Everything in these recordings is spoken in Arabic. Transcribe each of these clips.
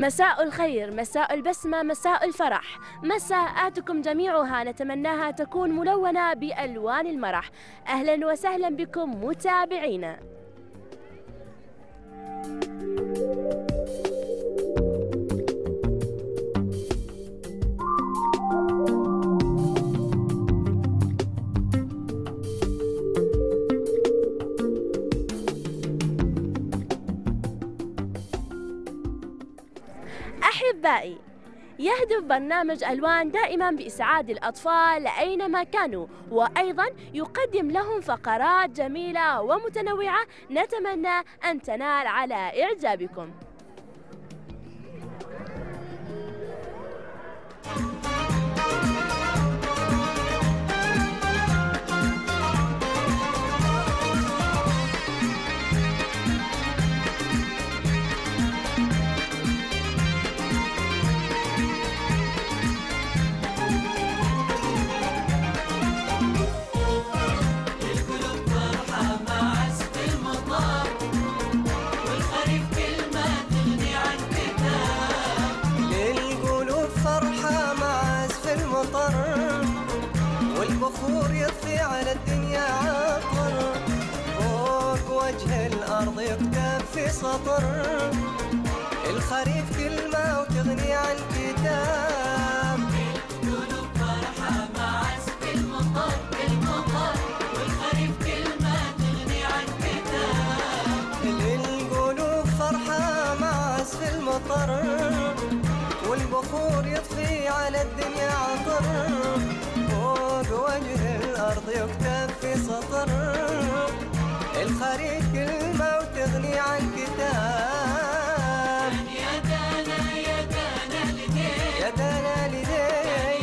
مساء الخير مساء البسمة مساء الفرح. مساءاتكم جميعها. نتمناها تكون ملونة بألوان المرح. أهلا وسهلا بكم متابعينا. أحبائي يهدف برنامج ألوان دائما بإسعاد الأطفال أينما كانوا وأيضا يقدم لهم فقرات جميلة ومتنوعة نتمنى أن تنال على إعجابكم. يكتب في سطر. الخريف كلمة وتغني عن كتاب للقلوب فرحة مع عزف المطر. والبخور يطفي على الدنيا عطر. فوق وجه الأرض يكتب في سطر. الخريف كلمة وتغني عن كتاب يا دانا يا دانا لدي يا دانا لدي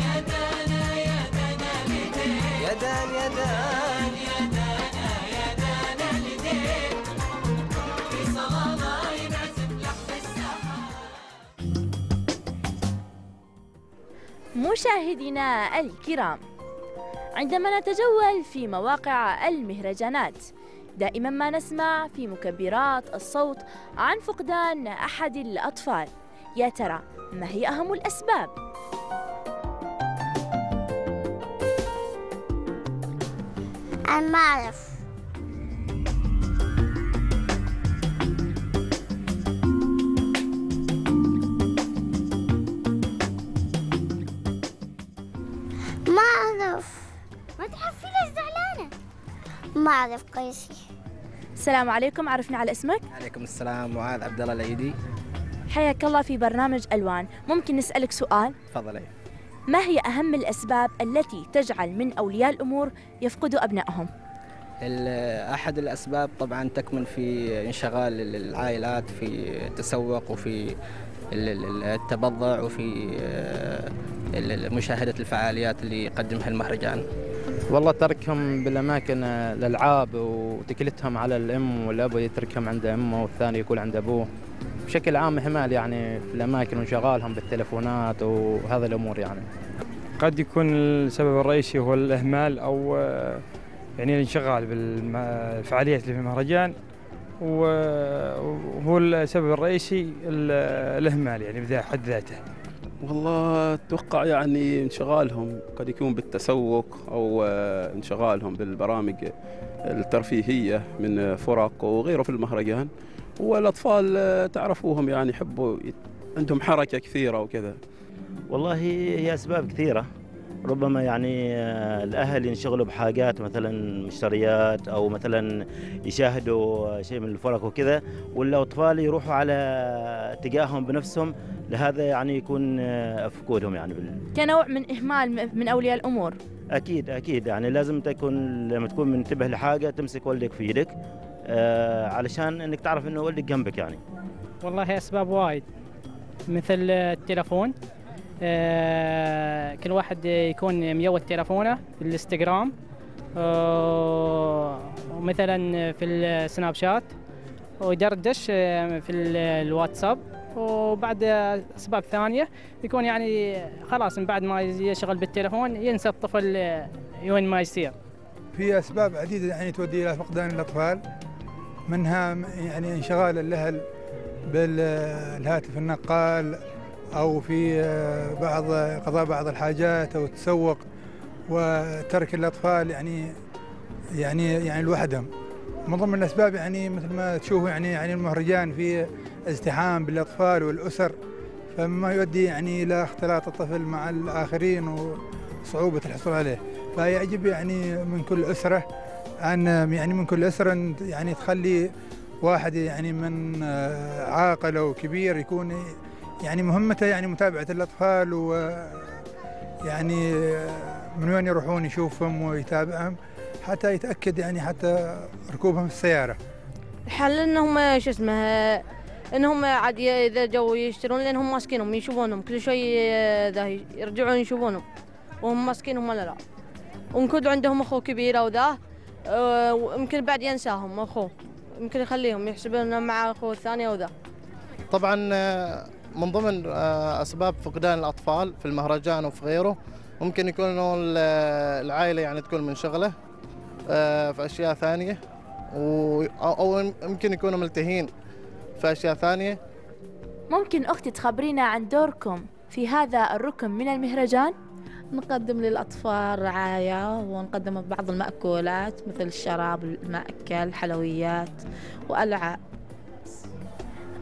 يا دانا يا دانا لدي يا دان يا دان يا دانا يا دانا لدي في صلاة السحاب مشاهدينا الكرام عندما نتجول في مواقع المهرجانات دائما ما نسمع في مكبرات الصوت عن فقدان أحد الأطفال. يا ترى ما هي أهم الأسباب؟ أنا ما أعرف ما أعرف ما تعرفي ليش زعلانة. ما أعرف كويس السلام عليكم عرفنا على اسمك. عليكم السلام معاذ عبد الله العيدي. حياك الله في برنامج ألوان. ممكن نسألك سؤال؟ تفضلي. ما هي أهم الأسباب التي تجعل من أولياء الأمور يفقدوا أبنائهم؟ أحد الأسباب طبعا تكمن في انشغال ال- العائلات في التسوق وفي ال- ال- التبضع وفي آه، مشاهدة الفعاليات اللي يقدمها المهرجان. والله تركهم بالأماكن آه، الألعاب وتكلتهم على الأم والاب يتركهم عند أمه والثاني يكون عند أبوه. بشكل عام إهمال يعني في الأماكن وانشغالهم بالتلفونات وهذا الأمور يعني. قد يكون السبب الرئيسي هو الإهمال أو آه، يعني الانشغال بالفعاليات اللي في المهرجان وهو السبب الرئيسي ال- الإهمال يعني بذا- حد ذاته. والله أتوقع يعني انشغالهم قد يكون بالتسوق أو آه، انشغالهم بالبرامج الترفيهية من فرق وغيره في المهرجان. والأطفال آه، تعرفوهم يعني يحبوا عندهم حركة كثيرة وكذا. والله هي أسباب كثيرة. ربما يعني آه، الأهل ينشغلوا بحاجات مثلا مشتريات أو مثلا يشاهدوا شيء من الفرق وكذا والأطفال يروحوا على اتجاههم بنفسهم لهذا يعني يكون آه، فقودهم يعني بال... كنوع من إهمال من أولياء الأمور. أكيد أكيد يعني لازم تكون لما تكون منتبه لحاجة تمسك ولدك في يدك آه علشان إنك تعرف إنه ولدك جنبك يعني. والله أسباب وايد. مثل التلفون آه، كل واحد يكون ميوت تلفونه في الانستغرام آه، ومثلا في السناب شات ويدردش آه، في ال- الواتساب وبعد أسباب ثانية يكون يعني خلاص من بعد ما يشغل بالتلفون ينسى الطفل آه، وين ما يصير. في أسباب عديدة يعني تؤدي إلى فقدان الأطفال منها يعني انشغال الأهل بالهاتف النقال أو في آه، بعض قضاء بعض الحاجات أو التسوق وترك الأطفال يعني يعني يعني لوحدهم. من ضمن الأسباب يعني مثل ما تشوفوا يعني يعني المهرجان فيه ازدحام بالأطفال والأسر فما يؤدي يعني إلى اختلاط الطفل مع الآخرين وصعوبة الحصول عليه. فيعجب يعني من كل أسرة أن يعني من كل أسرة يعني تخلي واحد يعني من آه، عاقل أو كبير يكون يعني مهمته يعني متابعة الأطفال و يعني من وين يروحون يشوفهم ويتابعهم حتى يتأكد يعني حتى ركوبهم في السيارة. الحل إنهم شو اسمه إنهم عاد إذا جو يشترون لانهم ماسكينهم يشوفونهم كل شوي آه، ذا يرجعون يشوفونهم وهم ماسكينهم ولا لا. ويكون عندهم أخو كبير أو ذا ويمكن بعد ينساهم أخوه يمكن يخليهم يحسبون مع أخوه الثاني أو ذا. طبعا من ضمن آه، أسباب فقدان الأطفال في المهرجان وفي غيره ممكن يكون ال- العائلة يعني تكون منشغله آه، في أشياء ثانية أو أو يمكن يكونوا ملتهين في أشياء ثانية ممكن أختي تخبرينا عن دوركم في هذا الركن من المهرجان؟ نقدم للأطفال رعاية ونقدم بعض المأكولات مثل الشراب المأكل حلويات وألعاب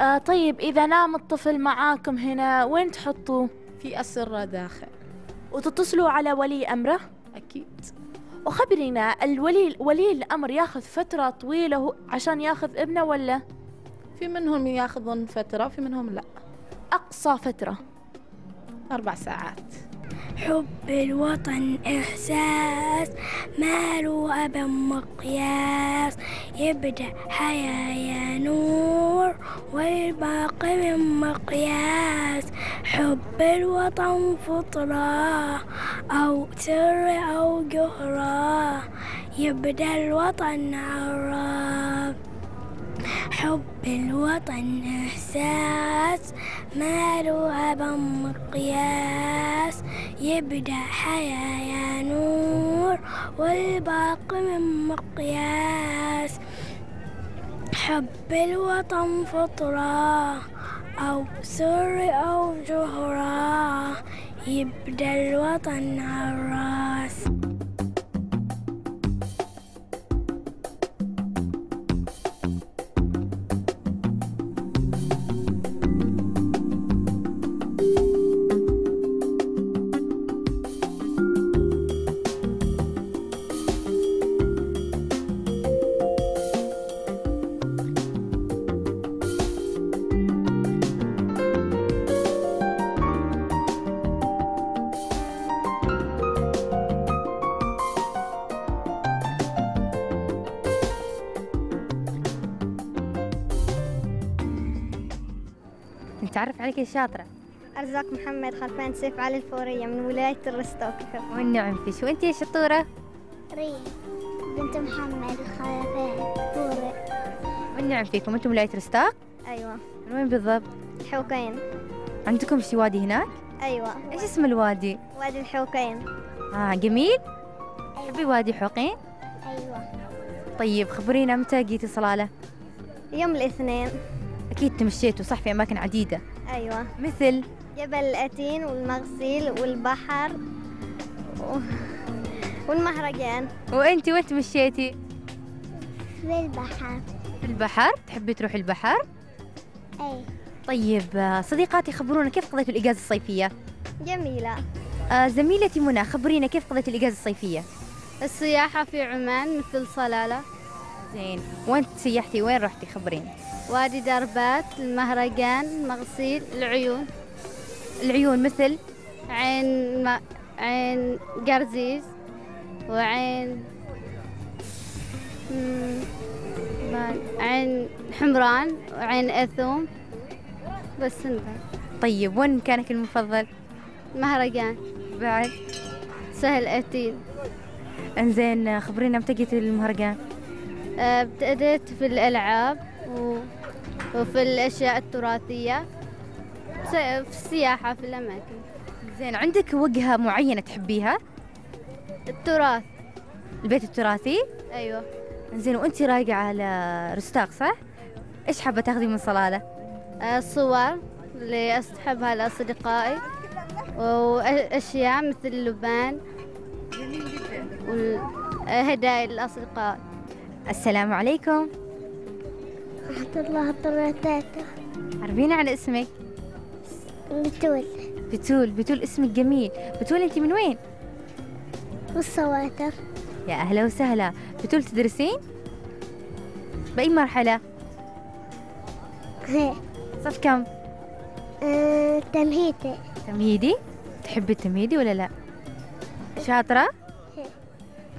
آه طيب إذا نام الطفل معاكم هنا وين تحطوه؟ في أسرة داخل. وتتصلوا على ولي أمره؟ أكيد. وخبرينا الولي ولي الأمر ياخذ فترة طويلة عشان ياخذ ابنه ولا؟ في منهم ياخذون فترة في منهم لا. أقصى فترة. أربع ساعات. حب الوطن إحساس ما له أبا مقياس. يبدأ حياة يا نور والباقي من مقياس. حب الوطن فطرة أو سر أو جهرة. يبدأ الوطن عراف حب الوطن إحساس ما له مقياس. يبدأ حياة يا نور والباقي من مقياس. حب الوطن فطرة أو سر أو جهرة يبدأ الوطن عراس. عليك يا شاطرة. أرزاق محمد خلفان سيف علي الفورية من ولاية الرستوك والنعم فيش. وانت يا شطورة ريم بنت محمد خلفان بوري والنعم فيكم. أنتم ولاية رستاق أيوة. من وين بالضبط؟ الحوكين عندكم شي وادي هناك؟ أيوة. إيش اسم الوادي؟ وادي الحوكين آه جميل. تحبي وادي حوقين؟ أيوة. طيب خبرينا متى جيتي صلالة؟ يوم الاثنين. أكيد تمشيتوا صح في أماكن عديدة. أيوة. مثل؟ جبل الأتين والمغسيل والبحر و... والمهرجان. وانتي وين تمشيتي؟ في البحر. في البحر؟ تحبي تروحي البحر؟ أي. طيب صديقاتي خبرونا كيف قضيتوا الإجازة الصيفية؟ جميلة. آه زميلتي منى خبرينا كيف قضيتوا الإجازة الصيفية؟ السياحة في عمان مثل صلالة. زين وين سيحتي وين رحتي؟ خبرينا. وادي دربات المهرجان مغسيل العيون. العيون مثل عين ما عين قرزيز وعين عين حمران وعين أثوم. بس طيب وين مكانك المفضل؟ مهرجان بعد. سهل أتين. إنزين خبرينا متى المهرجان؟ ابتديت في الألعاب. وفي الأشياء التراثية في السياحة في الأماكن. زين عندك وجهة معينة تحبيها؟ التراث. البيت التراثي؟ أيوة. زين وانت رايقة على رستاق صح؟ إيش حابة تاخذي من صلالة؟ آه، صور اللي أصحبها لأصدقائي وأشياء مثل اللبان والهدايا للأصدقاء السلام عليكم. الله وبركاته عرفينا عن اسمك؟ بتول. بتول. بتول اسمك جميل. بتول انت من وين؟ والصواتر يا أهلا وسهلا. بتول تدرسين؟ بأي مرحلة؟ هي صف كم؟ آه، تمهيدي. تمهيدي؟ تحبي التمهيدي ولا لا؟ شاطرة؟ هي.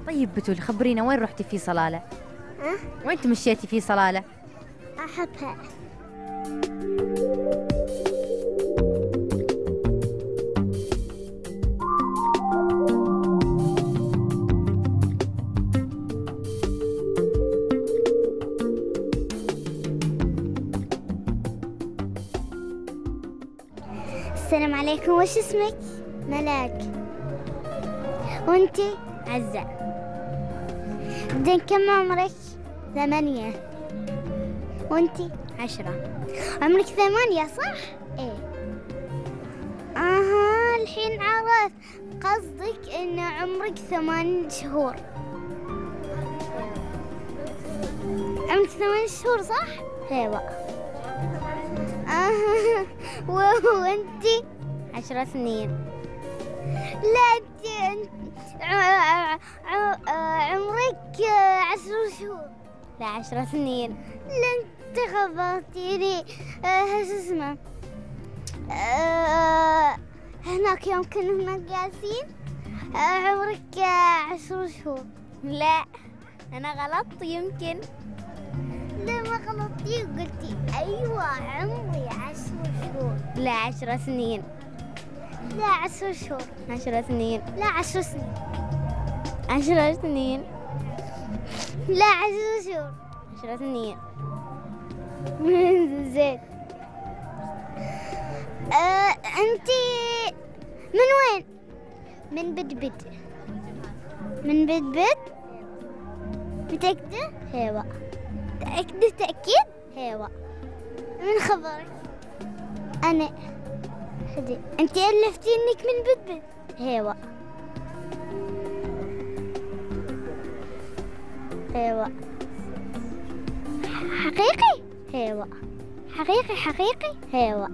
طيب بتول خبرينا وين رحتي في صلالة؟ أه؟ وين تمشيتي في صلالة؟ أحبها السلام عليكم وش اسمك؟ ملاك وانتي؟ عزة بعدين كم عمرك؟ ثمانية وانتي؟ عشرة. عمرك ثمانية صح؟ إيه. أها الحين عرفت. قصدك إن عمرك ثمان شهور. عمرك ثمان شهور صح؟ أيوه. أها. وانتي؟ عشر سنين. لا انت عمرك عشر شهور. لا عشر سنين. لا انت خبرتيني آه، شو اسمه آه، هناك يوم كنا هناك جالسين. آه، عمرك آه، عشر شهور. لا أنا غلطت يمكن. لا ما غلطتي وقلتي أيوه عمري عشر شهور. لا عشر سنين. لا عشر شهور. عشر سنين. لا عشر سنين. عشر سنين. لا عشر شهور. عشر سنين. زين. آه، انتي من وين؟ من بدبد. من بدبد؟ متأكدة؟ هيوا متأكدة؟ تأكيد هيوا من خبرك؟ أنا. هدي. أنت ألفتي إنك من بدبد. هيوا هيوا حقيقي؟ هيوا. حقيقي حقيقي هيوا.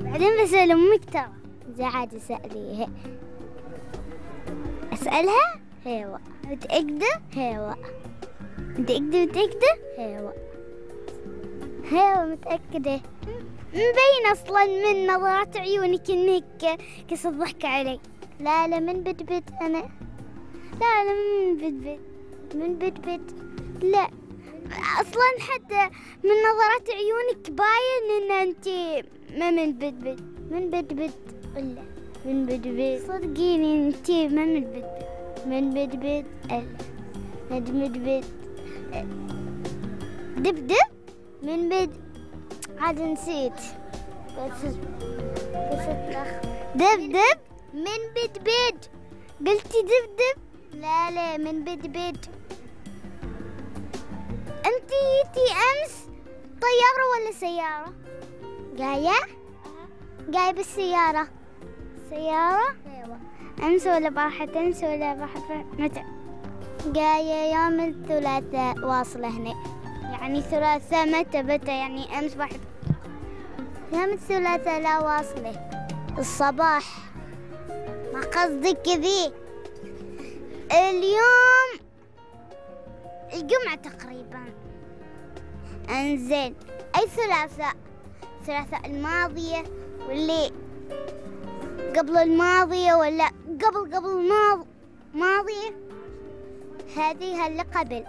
بعدين بسأل أمك ترى. زي عادي سأليها أسألها؟ هيوا. متأكدة هيوا. متأكدة متأكدة هيوا. هيوا متأكدة؟ مبين أصلا من نظرات عيونك إنك كس الضحك علي لا لا من بدبد أنا. لا لا من بدبد. من بدبد. لا. أصلا حتى من نظرات عيونك باين إن أنت ما من بدبد. من بدبد إلا. من بدبد. صدقيني أنت ما من بدبد. من بدبد إلا. من بدبد. دبدب؟ من بد. عاد نسيت. بس بس دبدب؟ من بدبد. قلتي دبدب؟ لا لا من بدبد. انتي جيتي أمس طيارة ولا سيارة؟ جاية؟ جاية بالسيارة. سيارة؟ أيوه أمس ولا بارحة أمس ولا بارحة متى؟ جاية يوم الثلاثاء واصلة هنا. يعني ثلاثاء متى؟ متى يعني أمس واحد يوم الثلاثاء لا واصلة. الصباح. ما قصدك كذي اليوم الجمعة تقريبا. انزين أي ثلاثاء الثلاثاء الماضية واللي قبل الماضية ولا قبل قبل الماض ماضية؟ هذه اللي قبل.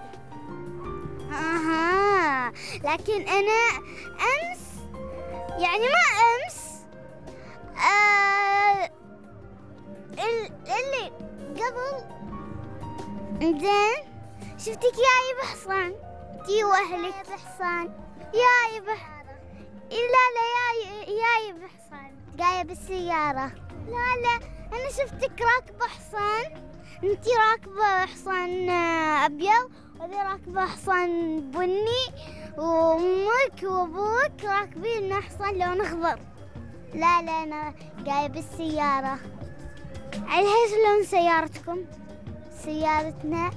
أها لكن أنا أمس يعني ما أمس آه ال- اللي قبل. زين شفتك جاي بحصان تي وأهلك. بحصان جاي بح لا لا جاي جاي بحصان جاية بالسيارة. لا لا أنا شفتك راكبة حصان. أنتي راكبة حصان آه، أبيض هذه راكبة حصان بني وأمك وأبوك راكبين حصان لون أخضر. لا لا أنا جاية بالسيارة. على إيش لون سيارتكم؟ سيارتنا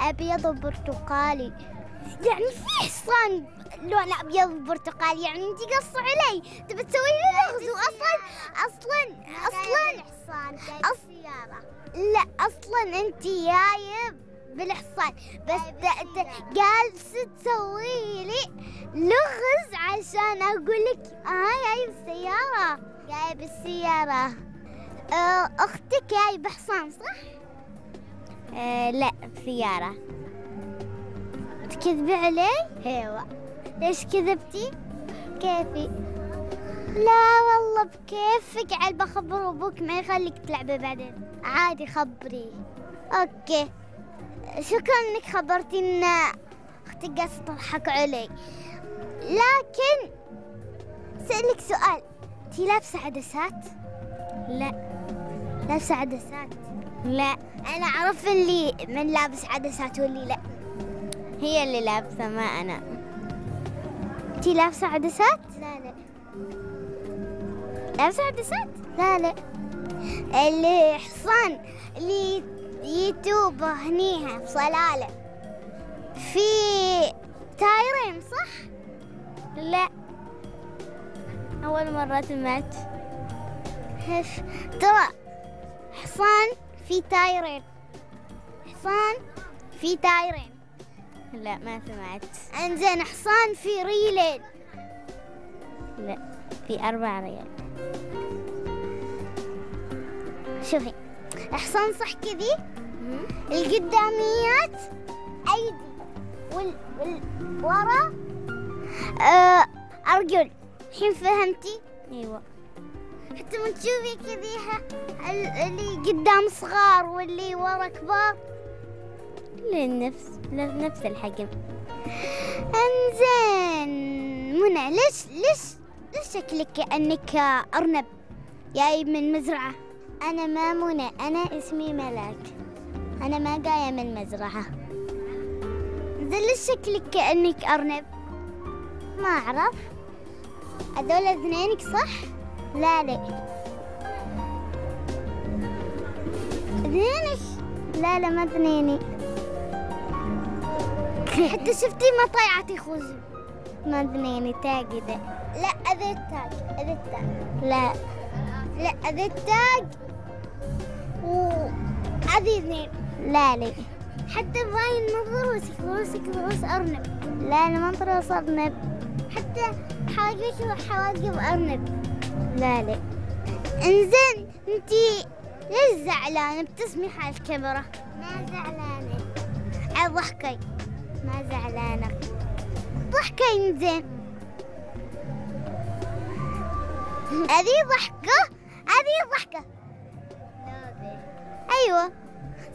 أبيض وبرتقالي. يعني في حصان لون أبيض وبرتقالي يعني أنت قص علي. تبي تسوي لي لغز؟ وأصلا أصلا أصلا أصلا لا أصلا أنت جايب بالحصان. بس ت- ت- جالس تسوي لي لغز عشان أقول لك آه جايب سيارة جايب السيارة آه أختك جايب حصان صح؟ آه لا بسيارة. تكذبي علي؟ أيوه. ليش كذبتي؟ كيفي. لا والله بكيفك عاد بخبر أبوك ما يخليك تلعبي بعدين. عادي خبري. أوكي. شكرا إنك خبرتي إن أختك قاعدة تضحك علي. لكن سألك سؤال. أنتي لابسة عدسات؟ لا. لابسة عدسات. لا. أنا أعرف اللي من لابس عدسات واللي لا. هي اللي لابسة ما أنا. أنتي لابسة عدسات؟ لا لا. لابسة عدسات؟ لا لا. الحصان اللي يتوب هنيها بصلالة في تايرين صح؟ لا. أول مرة سمعت. ترى حصان في تايرين. حصان في تايرين. لا ما سمعت. انزين حصان في ريلين. لا في أربع ريال. شوفي حصان صح كذي؟ القداميات أيدي وال وال ورا آه أرجل. الحين فهمتي؟ أيوة. حتى من تشوفي كذي اللي قدام صغار واللي ورا كبار؟ للنفس نفس الحجم. انزين. منى ليش ليش ليش شكلك كأنك أرنب؟ جاي من مزرعة. أنا ما منى أنا اسمي ملاك أنا ما جاية من مزرعة. زين ليش شكلك كأنك أرنب؟ ما أعرف. هذول اثنينك صح؟ لا لا. اثنينك لا لا ما اثنيني حتى شفتي ما طيعتي خوز ما اثنيني تاج ذا لا هذا التاج هذا التاج لا لا هذا التاج و هذه اثنين. لا لا. حتى باين من ضروسك ضروسك ضروس أرنب لا أنا ما ضروس أرنب حتى حواجبك حواجب أرنب. لا لا انزين انتي ليش زعلانة بتسمحي على الكاميرا؟ ما زعلانة. عاد ضحكي. ما زعلانة. ضحكي انزين. هذه ضحكة؟ هذه ضحكة. أيوة.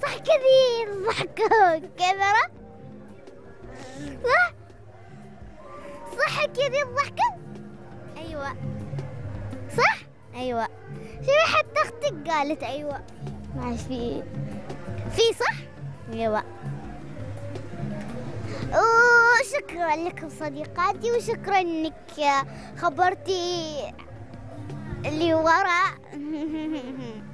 صح كذي ضحكة كاميرا؟ صح؟ صح كذي الضحكة؟ أيوة. صح؟ أيوة. شوفي حتى أختك قالت أيوة؟ ما في. في صح؟ أيوة. وشكرا لكم صديقاتي وشكرا إنك خبرتي اللي ورا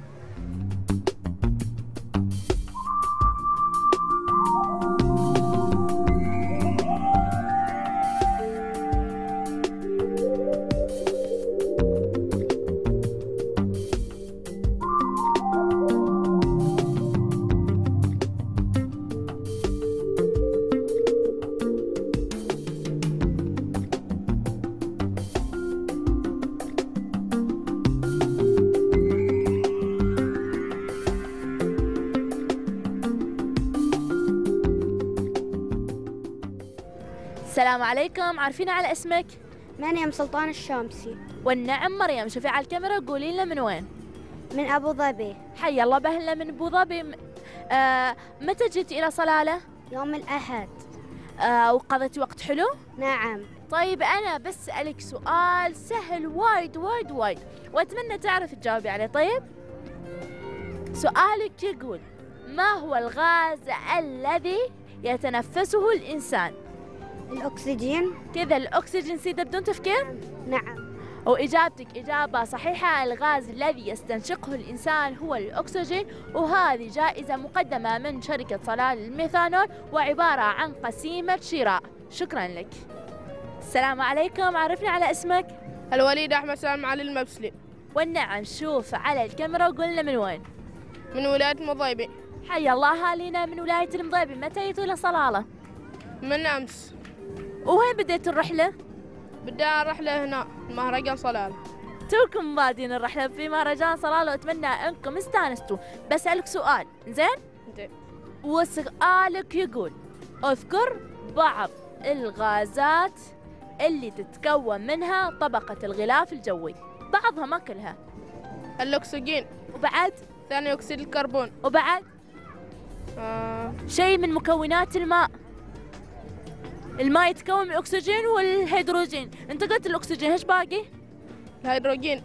السلام عليكم عارفين على اسمك؟ مريم سلطان الشامسي والنعم مريم شوفي على الكاميرا قولي لنا من وين؟ من أبو ظبي حي الله بهلا من أبو ظبي آه متى جيتي إلى صلالة؟ يوم الأحد آه وقضيتي وقت حلو؟ نعم طيب أنا بسألك سؤال سهل وايد وايد وايد وأتمنى تعرف تجاوبي عليه طيب؟ سؤالك يقول ما هو الغاز الذي يتنفسه الإنسان الأكسجين. كذا الأكسجين سيدة بدون تفكير؟ نعم. وإجابتك إجابة صحيحة الغاز الذي يستنشقه الإنسان هو الأكسجين وهذه جائزة مقدمة من شركة صلال الميثانول وعبارة عن قسيمة شراء. شكرا لك. السلام عليكم. عرفني على اسمك؟ الوليد أحمد سالم علي المبسلي. والنعم. شوف على الكاميرا وقلنا من وين؟ من ولاية مضيبي. حيا الله أهالينا من ولاية المضيبي. متى جيتوا إلى صلالة؟ من أمس. وين بديت الرحلة؟ بدأ الرحلة هنا مهرجان صلالة. توكم بادين الرحلة في مهرجان صلالة وأتمنى أنكم استانستوا. بسألك سؤال زين؟ زين. وسؤالك يقول أذكر بعض الغازات اللي تتكون منها طبقة الغلاف الجوي. بعضها ما كلها. الأكسجين. وبعد؟ ثاني أكسيد الكربون. وبعد؟ آه. شيء من مكونات الماء. الماء يتكون من الأكسجين والهيدروجين. أنت قلت الأكسجين إيش باقي؟ الهيدروجين.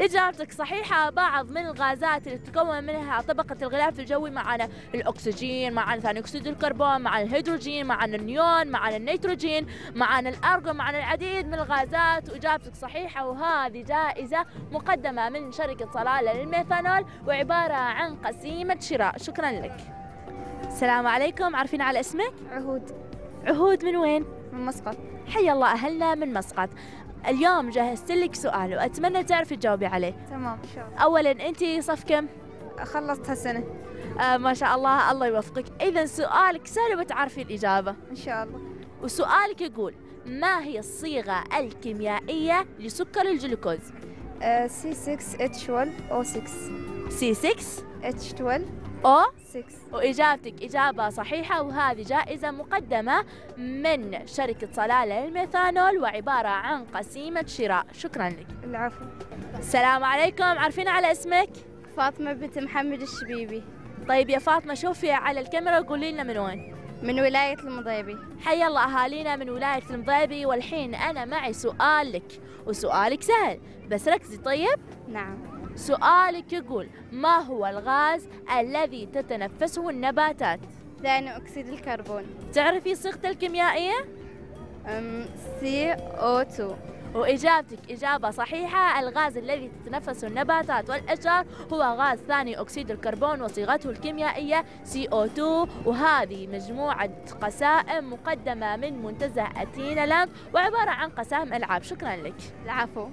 إجابتك صحيحة. بعض من الغازات اللي تتكون منها طبقة الغلاف الجوي معنا الأكسجين معنا ثاني أكسيد الكربون معنا الهيدروجين معنا النيون معنا النيتروجين معنا الأرجون معنا العديد من الغازات. وإجابتك صحيحة. وهذه جائزة مقدمة من شركة صلالة للميثانول وعبارة عن قسيمة شراء. شكرا لك. السلام عليكم. عارفين على اسمك؟ عهود. عهود من وين؟ من مسقط. حيا الله أهلنا من مسقط. اليوم جهزت لك سؤال وأتمنى تعرفي تجاوبي عليه. تمام الله. أولا أنت صف كم؟ خلصت هالسنة آه ما شاء الله الله يوفقك. إذا سؤالك سهل وتعرفي الإجابة. إن شاء الله. وسؤالك يقول ما هي الصيغة الكيميائية لسكر الجلوكوز؟ C6H12O6 C6 H12 أو 6 وإجابتك إجابة صحيحة وهذه جائزة مقدمة من شركة صلالة للميثانول وعبارة عن قسيمة شراء. شكرا لك. العفو. السلام عليكم. عارفين على اسمك؟ فاطمة بنت محمد الشبيبي. طيب يا فاطمة شوفي على الكاميرا؟ وقولي لنا من وين؟ من ولاية المضيبي. حيا الله أهالينا من ولاية المضيبي. والحين أنا معي سؤال لك وسؤالك سهل بس ركزي طيب. نعم. سؤالك يقول ما هو الغاز الذي تتنفسه النباتات؟ ثاني أكسيد الكربون. تعرفي صيغته الكيميائية؟ أم CO2 وإجابتك إجابة صحيحة الغاز الذي تتنفسه النباتات والأشجار هو غاز ثاني أكسيد الكربون وصيغته الكيميائية CO2 وهذه مجموعة قسائم مقدمة من منتزه أتينا لاند وعبارة عن قسائم ألعاب. شكرا لك. العفو.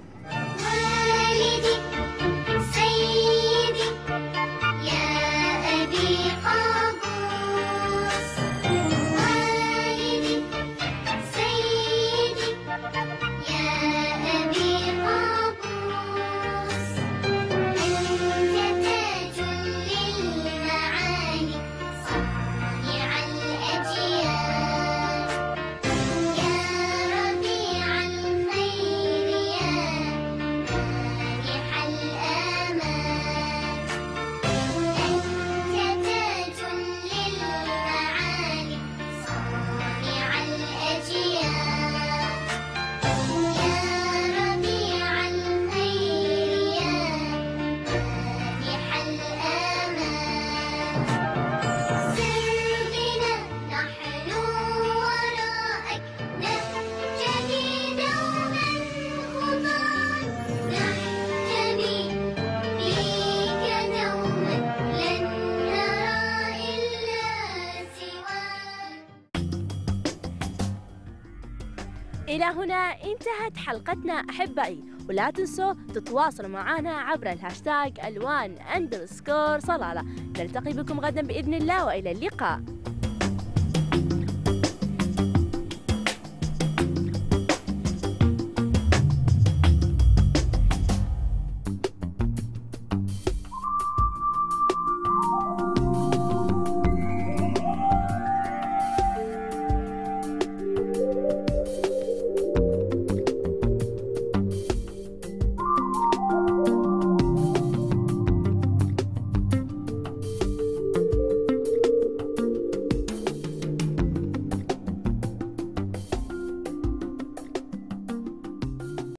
إلى هنا انتهت حلقتنا أحبائي. ولا تنسوا تتواصلوا معنا عبر الهاشتاج ألوان أندرسكور صلالة. نلتقي بكم غدا بإذن الله وإلى اللقاء.